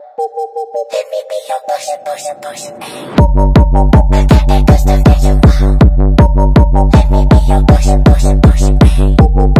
Let me be your portion, portion, portion, ayy. Get that good stuff that you want. Let me be your portion, portion, portion, ayy.